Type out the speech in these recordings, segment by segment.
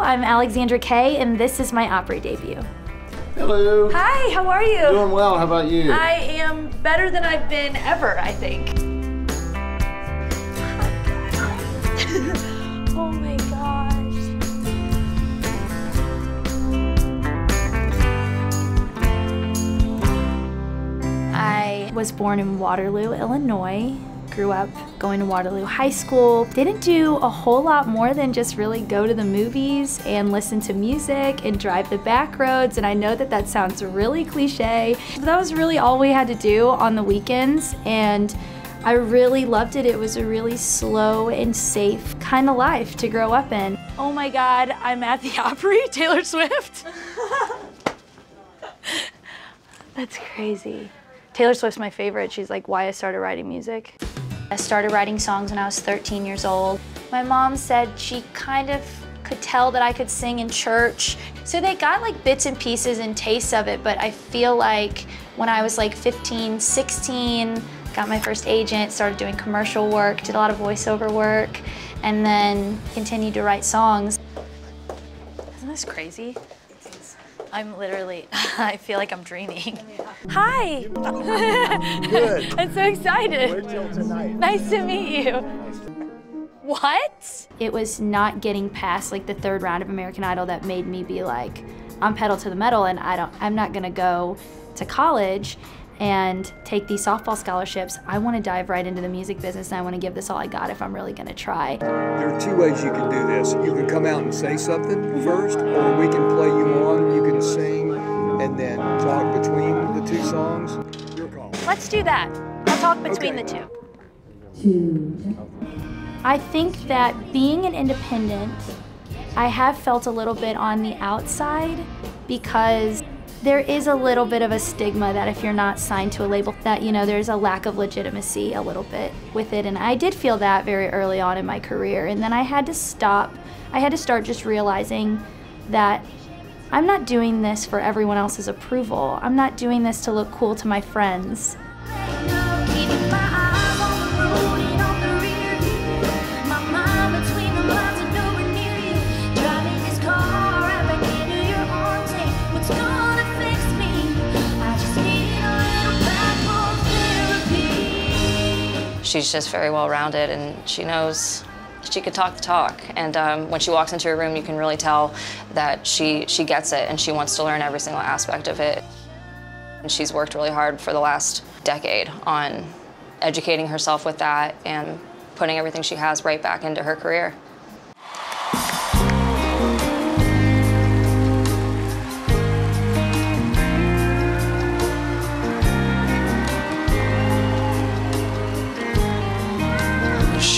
I'm Alexandra Kay, and this is my Opry debut. Hello. Hi, how are you? Doing well. How about you? I am better than I've been ever, I think. oh my gosh. I was born in Waterloo, Illinois. Grew up going to Waterloo High School. Didn't do a whole lot more than just really go to the movies and listen to music and drive the back roads. And I know that that sounds really cliche, but that was really all we had to do on the weekends. And I really loved it. It was a really slow and safe kind of life to grow up in. Oh my god, I'm at the Opry, Taylor Swift. That's crazy. Taylor Swift's my favorite. She's like why I started writing music. I started writing songs when I was 13 years old. My mom said she kind of could tell that I could sing in church. So they got like bits and pieces and tastes of it, but I feel like when I was like 15, 16, got my first agent, started doing commercial work, did a lot of voiceover work, and then continued to write songs. Isn't this crazy? I'm literally, I feel like I'm dreaming. Hi. Good. I'm so excited. Wait till tonight. Nice to meet you. What? It was not getting past like the third round of American Idol that made me be like, I'm pedal to the metal and I don't I'm not gonna go to college and take these softball scholarships. I wanna dive right into the music business and I wanna give this all I got if I'm really gonna try. There are two ways you can do this. You can come out and say something first, or we can play you on. You can Let's do that. I'll talk between Okay. the two. I think that being an independent, I have felt a little bit on the outside because there is a little bit of a stigma that if you're not signed to a label that you know there's a lack of legitimacy a little bit with it and I did feel that very early on in my career and then I had to stop I had to start just realizing that I'm not doing this for everyone else's approval. I'm not doing this to look cool to my friends. She's just very well rounded and she knows she could talk the talk. And um, when she walks into a room, you can really tell that she, she gets it and she wants to learn every single aspect of it. And she's worked really hard for the last decade on educating herself with that and putting everything she has right back into her career.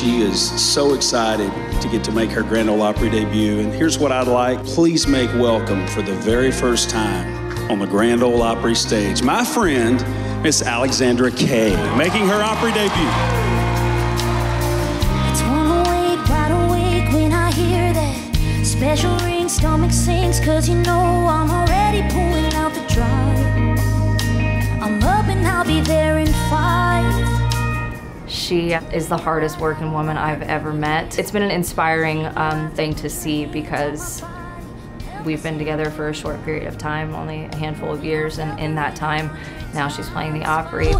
She is so excited to get to make her Grand Ole Opry debut. And here's what I'd like. Please make welcome for the very first time on the Grand Ole Opry stage, my friend, Miss Alexandra Kay, making her Opry debut. Special ring, stomach cause you know She is the hardest working woman I've ever met. It's been an inspiring um, thing to see because we've been together for a short period of time, only a handful of years, and in that time, now she's playing the Opry.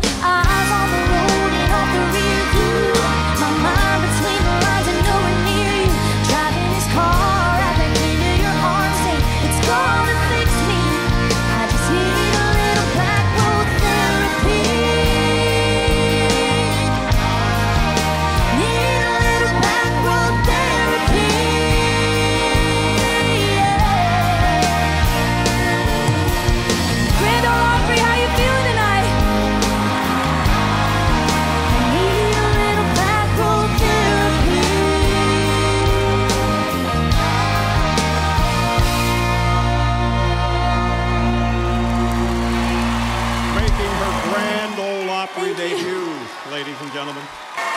Grand Ole Opry debut, ladies and gentlemen,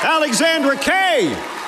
Alexandra Kay.